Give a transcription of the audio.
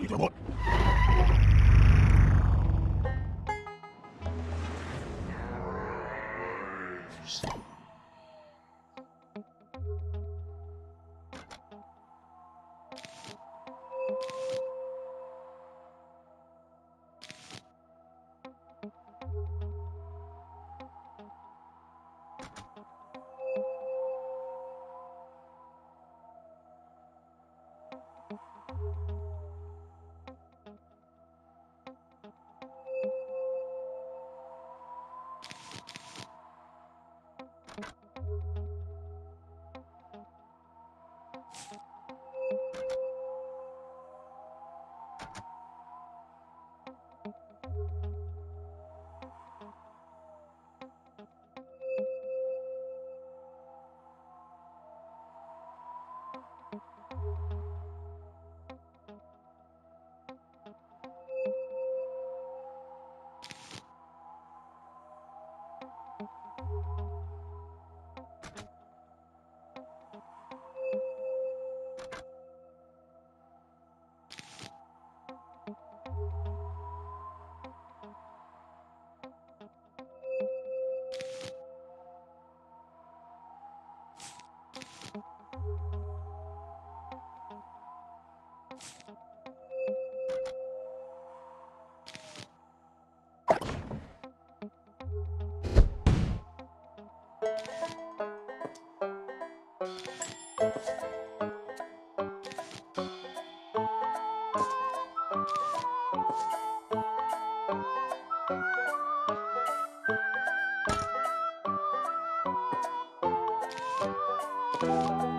I'll be the one. The